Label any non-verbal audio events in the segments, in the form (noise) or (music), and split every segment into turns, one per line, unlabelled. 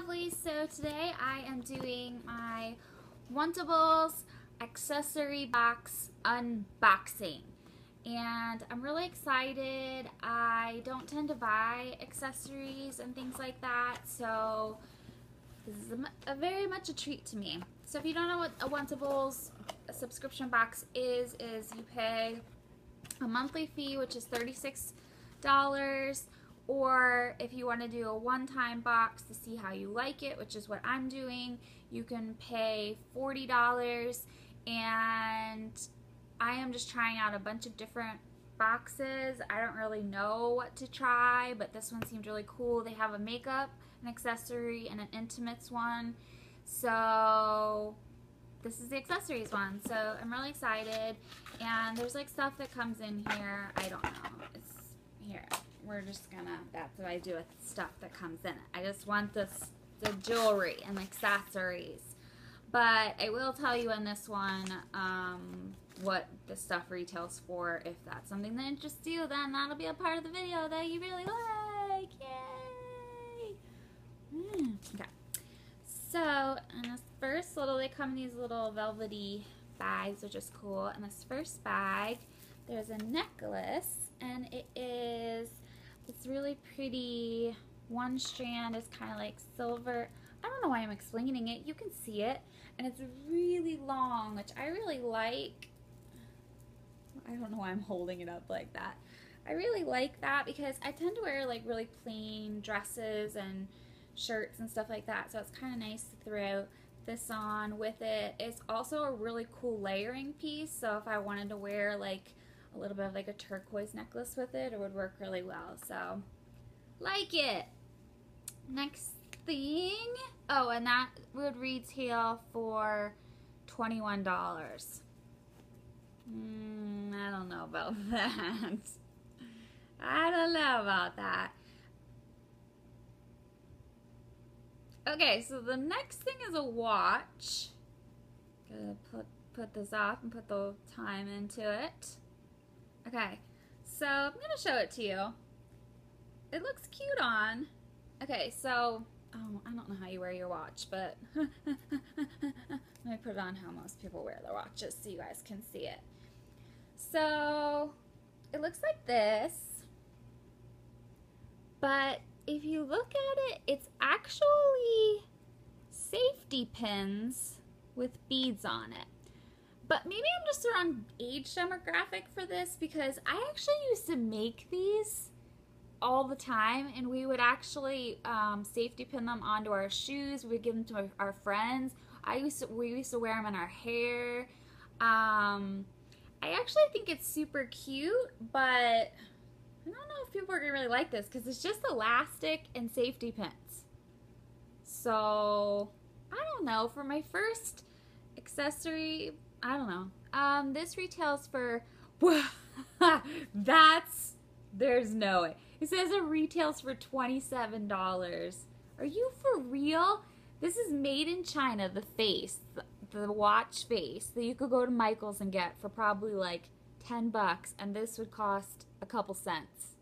lovely. So today I am doing my Wantables accessory box unboxing. And I'm really excited. I don't tend to buy accessories and things like that, so this is a, a very much a treat to me. So if you don't know what a Wantables subscription box is, is you pay a monthly fee, which is $36 or if you want to do a one-time box to see how you like it, which is what I'm doing, you can pay $40 and I am just trying out a bunch of different boxes. I don't really know what to try, but this one seemed really cool. They have a makeup, an accessory, and an intimates one. So this is the accessories one. So I'm really excited. And there's like stuff that comes in here. I don't know. It's here we're just gonna, that's what I do with stuff that comes in. I just want this, the jewelry and accessories. But I will tell you in this one um, what the stuff retails for. If that's something that interests you, then that'll be a part of the video that you really like. Yay! Mm, okay. So, in this first little, they come in these little velvety bags, which is cool. In this first bag, there's a necklace, and it is it's really pretty. One strand is kind of like silver. I don't know why I'm explaining it. You can see it. And it's really long, which I really like. I don't know why I'm holding it up like that. I really like that because I tend to wear like really plain dresses and shirts and stuff like that. So it's kind of nice to throw this on with it. It's also a really cool layering piece. So if I wanted to wear like a little bit of like a turquoise necklace with it. It would work really well. So, like it. Next thing. Oh, and that would retail for $21. Mm, I don't know about (laughs) that. I don't know about that. Okay, so the next thing is a watch. Gonna put put this off and put the time into it. Okay, so I'm going to show it to you. It looks cute on. Okay, so, oh, I don't know how you wear your watch, but (laughs) let me put it on how most people wear their watches so you guys can see it. So, it looks like this, but if you look at it, it's actually safety pins with beads on it. But maybe I'm just the wrong age demographic for this because I actually used to make these all the time and we would actually um, safety pin them onto our shoes. We would give them to our, friends. I used to, we used to wear them in our hair. Um, I actually think it's super cute, but I don't know if people are gonna really like this because it's just elastic and safety pins. So, I don't know. For my first accessory I don't know. Um, this retails for, (laughs) that's, there's no way. It says it retails for $27. Are you for real? This is made in China, the face, the, the watch face that you could go to Michael's and get for probably like 10 bucks and this would cost a couple cents.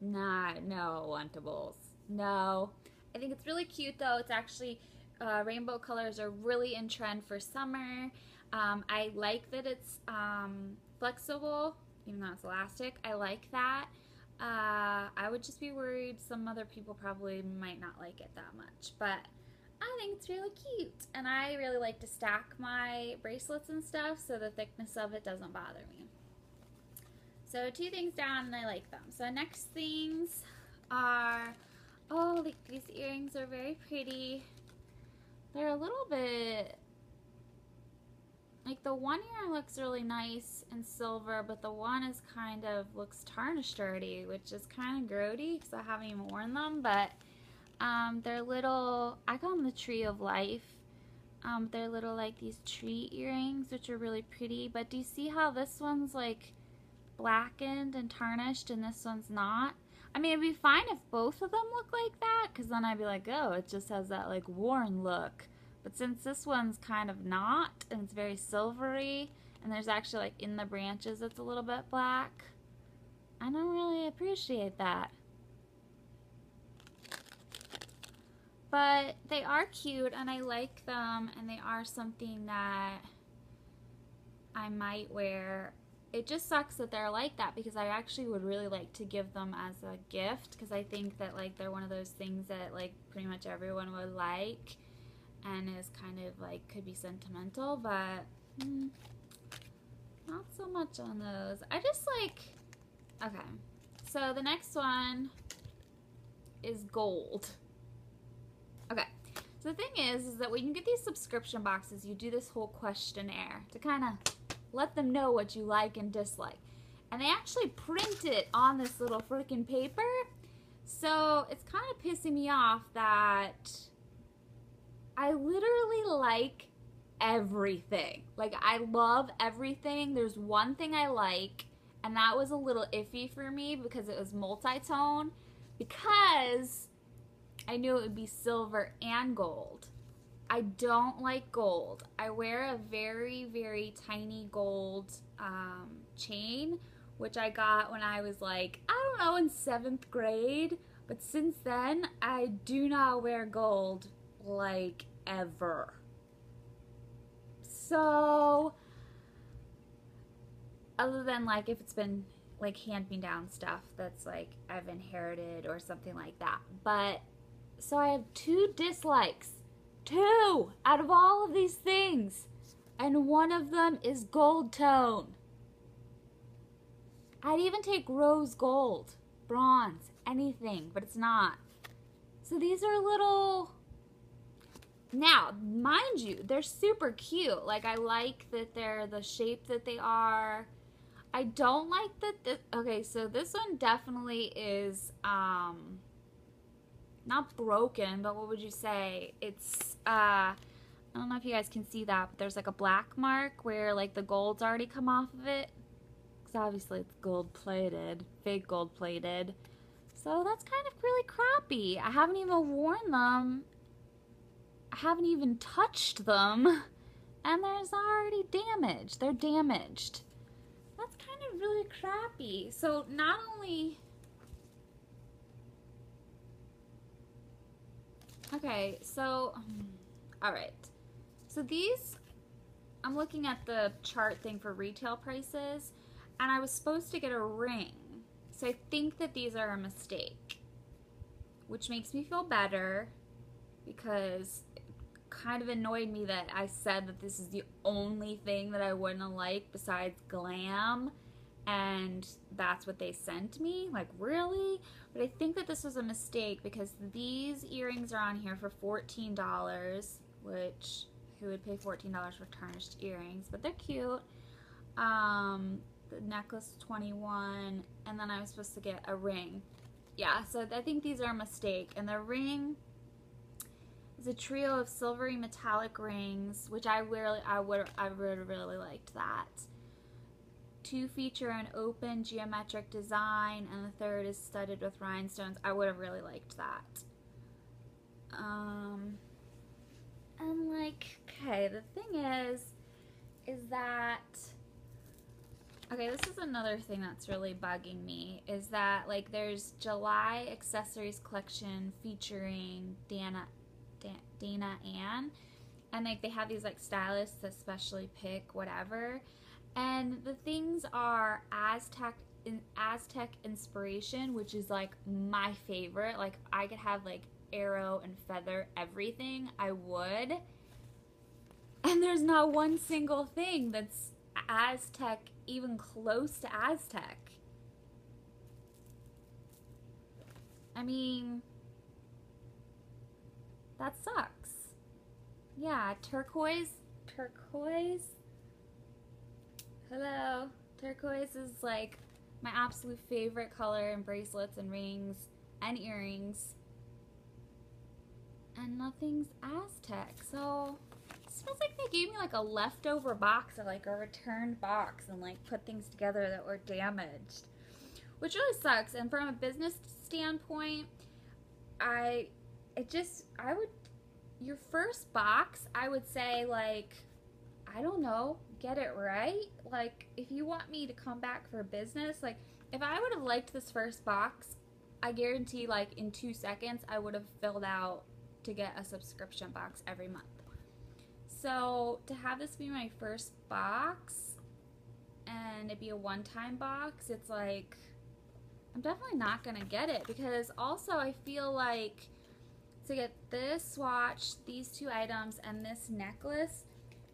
Nah, no, Wantables. No. I think it's really cute though. It's actually uh, rainbow colors are really in trend for summer. Um, I like that it's um, flexible, even though it's elastic. I like that. Uh, I would just be worried some other people probably might not like it that much, but I think it's really cute. And I really like to stack my bracelets and stuff so the thickness of it doesn't bother me. So two things down and I like them. So next things are, oh, these earrings are very pretty. They're a little bit like the one here looks really nice and silver, but the one is kind of looks tarnished already, which is kind of grody because I haven't even worn them. But um, they're little, I call them the tree of life. Um, they're little like these tree earrings, which are really pretty. But do you see how this one's like blackened and tarnished and this one's not? I mean, it'd be fine if both of them look like that, because then I'd be like, oh, it just has that like worn look. But since this one's kind of not, and it's very silvery, and there's actually like in the branches it's a little bit black, I don't really appreciate that. but they are cute and I like them and they are something that I might wear. It just sucks that they're like that because I actually would really like to give them as a gift because I think that like they're one of those things that like pretty much everyone would like and is kind of like could be sentimental, but mm, not so much on those. I just like okay. So the next one is gold. Okay. So the thing is, is that when you get these subscription boxes, you do this whole questionnaire to kind of let them know what you like and dislike. And they actually print it on this little freaking paper. So it's kind of pissing me off that I literally like everything. Like, I love everything. There's one thing I like, and that was a little iffy for me because it was multi-tone. Because I knew it would be silver and gold. I don't like gold. I wear a very, very tiny gold um, chain, which I got when I was like, I don't know, in seventh grade. But since then, I do not wear gold like ever. So, other than like if it's been like hand me down stuff that's like I've inherited or something like that. But so I have two dislikes. Two out of all of these things. And one of them is gold tone. I'd even take rose gold, bronze, anything, but it's not. So these are little. Now, mind you, they're super cute. Like, I like that they're the shape that they are. I don't like that this. Okay, so this one definitely is. um not broken, but what would you say? It's, uh, I don't know if you guys can see that, but there's like a black mark where like the gold's already come off of it. Because obviously it's gold plated, fake gold plated. So that's kind of really crappy. I haven't even worn them. I haven't even touched them. (laughs) And there's already damage. They're damaged. That's kind of really crappy. So not only Okay, so, um, all right. So these, I'm looking at the chart thing for retail prices, and I was supposed to get a ring. So I think that these are a mistake, which makes me feel better because it kind of annoyed me that I said that this is the only thing that I wouldn't like besides glam and that's what they sent me. Like, really? But I think that this was a mistake because these earrings are on here for $14, which who would pay $14 for tarnished earrings? But they're cute. Um, the necklace 21 and then I was supposed to get a ring. Yeah, so I think these are a mistake. And the ring is a trio of silvery metallic rings, which I really I would I would really liked that. Two feature an open geometric design, and the third is studded with rhinestones. I would have really liked that. Um, and like, okay, the thing is, is that, okay, this is another thing that's really bugging me, is that like there's July accessories collection featuring Dana, Dan, Dana Ann, and like they have these like stylists that specially pick whatever, and the things are Aztec in Aztec inspiration, which is like my favorite. Like I could have like arrow and feather everything, I would. And there's not one single thing that's Aztec even close to Aztec. I mean, that sucks. Yeah, turquoise, turquoise Hello. Turquoise is like my absolute favorite color in bracelets and rings and earrings. And nothing's Aztec. So it feels like they gave me like a leftover box or like a returned box and like put things together that were damaged. Which really sucks. And from a business standpoint, I it just I would your first box, I would say like I don't know, get it right. Like, if you want me to come back for business, like, if I would have liked this first box, I guarantee, like, in two seconds, I would have filled out to get a subscription box every month. So to have this be my first box and it be a one-time box, it's like I'm definitely not gonna get it because also I feel like to get this watch, these two items, and this necklace,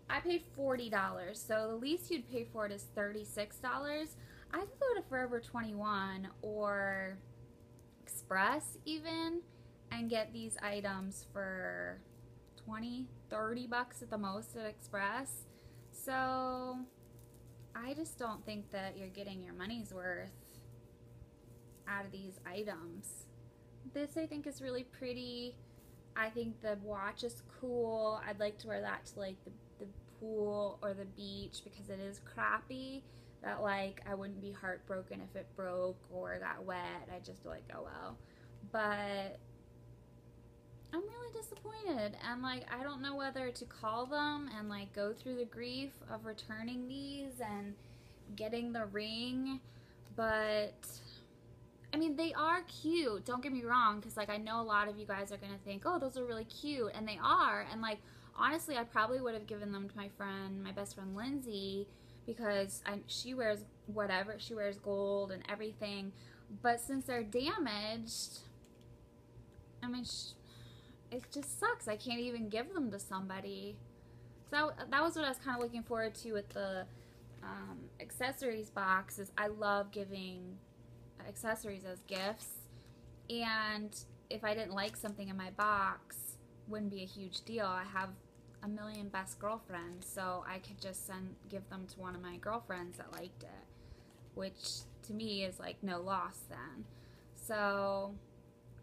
I paid $40. So the least you'd pay for it is $36. I could go to Forever 21 or Express even and get these items for 20, 30 bucks at the most at Express. So I just don't think that you're getting your money's worth out of these items. This I think is really pretty. I think the watch is cool. I'd like to wear that to like the, the pool or the beach because it is crappy that like I wouldn't be heartbroken if it broke or got wet. I just like, oh well. But I'm really disappointed and like I don't know whether to call them and like go through the grief of returning these and getting the ring, but I mean they are cute. Don't get me wrong cuz like I know a lot of you guys are going to think, "Oh, those are really cute." And they are and like honestly, I probably would have given them to my friend, my best friend Lindsay because I, she wears whatever, she wears gold and everything. But since they're damaged, I mean, it just sucks. I can't even give them to somebody. So that was what I was kind of looking forward to with the um, accessories box. Is I love giving accessories as gifts, and if I didn't like something in my box, wouldn't be a huge deal. I have a million best girlfriends, so I could just send give them to one of my girlfriends that liked it, which to me is like no loss then. So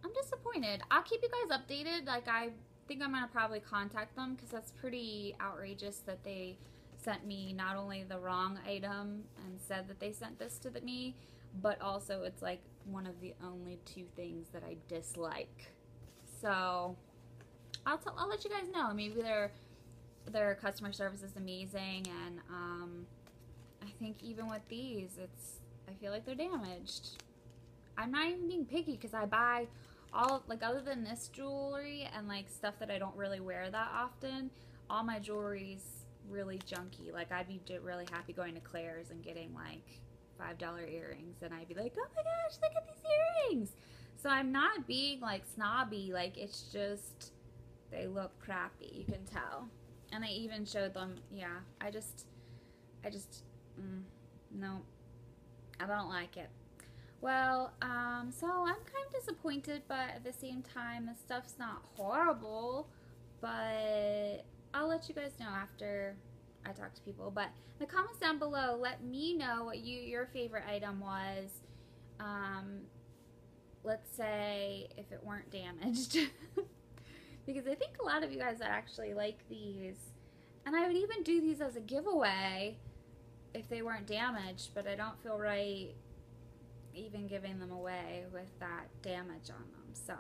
I'm disappointed. I'll keep you guys updated. Like I think I'm gonna probably contact them because that's pretty outrageous that they sent me not only the wrong item and said that they sent this to the, me, but also it's like one of the only two things that I dislike. So I'll tell, I'll let you guys know. Maybe their their customer service is amazing, and um, I think even with these, it's I feel like they're damaged. I'm not even being picky because I buy all like other than this jewelry and like stuff that I don't really wear that often, all my jewelry's really junky. Like I'd be really happy going to Claire's and getting like five dollar earrings, and I'd be like, oh my gosh, look at these earrings. So I'm not being like snobby. Like it's just they look crappy. You can tell. And I even showed them. Yeah, I just, I just, mm, no, I don't like it. Well, um, so I'm kind of disappointed, but at the same time, the stuff's not horrible. But I'll let you guys know after I talk to people. But in the comments down below, let me know what you your favorite item was. Um, let's say if it weren't damaged. (laughs) because I think a lot of you guys actually like these. And I would even do these as a giveaway if they weren't damaged, but I don't feel right even giving them away with that damage on them. So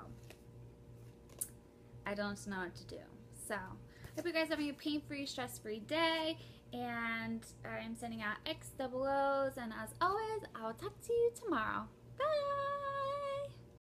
I don't know what to do. So I hope you guys are having a pain-free, stress-free day. And I'm sending out X double O's. And as always, I'll talk to you tomorrow. Bye.